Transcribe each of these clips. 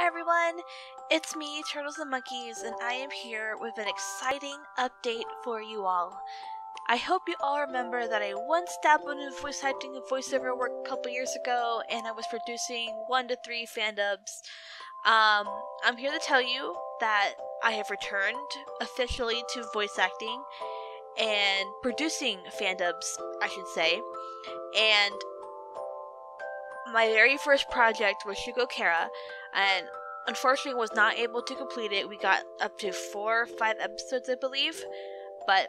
Hi everyone, it's me, Turtles and Monkeys, and I am here with an exciting update for you all. I hope you all remember that I once dabbled in voice acting and voiceover work a couple years ago, and I was producing one to three fan dubs. Um, I'm here to tell you that I have returned officially to voice acting and producing fan dubs, I should say, and my very first project was Shugo Chara, and unfortunately was not able to complete it. We got up to four or five episodes, I believe, but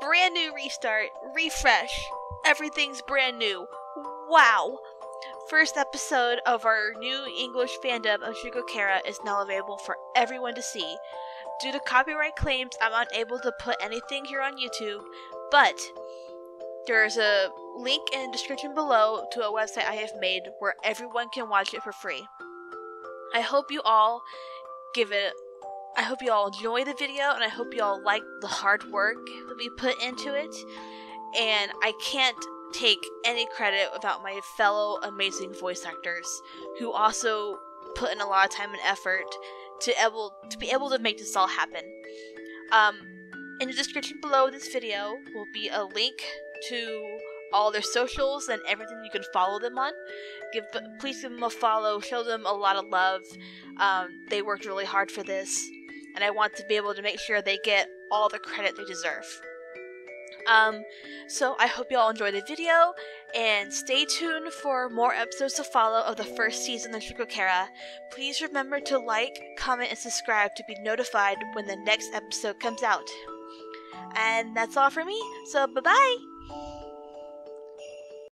brand new restart, refresh, everything's brand new. Wow! First episode of our new English fandub of Shugo Chara is now available for everyone to see. Due to copyright claims, I'm unable to put anything here on YouTube, but there's a link in the description below to a website I have made where everyone can watch it for free. I hope you all give it I hope you all enjoy the video and I hope you all like the hard work that we put into it. And I can't take any credit without my fellow amazing voice actors who also put in a lot of time and effort to able to be able to make this all happen. Um, in the description below this video will be a link to all their socials and everything you can follow them on. Give please give them a follow, show them a lot of love. Um, they worked really hard for this, and I want to be able to make sure they get all the credit they deserve. Um, so I hope you all enjoyed the video, and stay tuned for more episodes to follow of the first season of Shugo Chara. Please remember to like, comment, and subscribe to be notified when the next episode comes out. And that's all for me, so bye bye!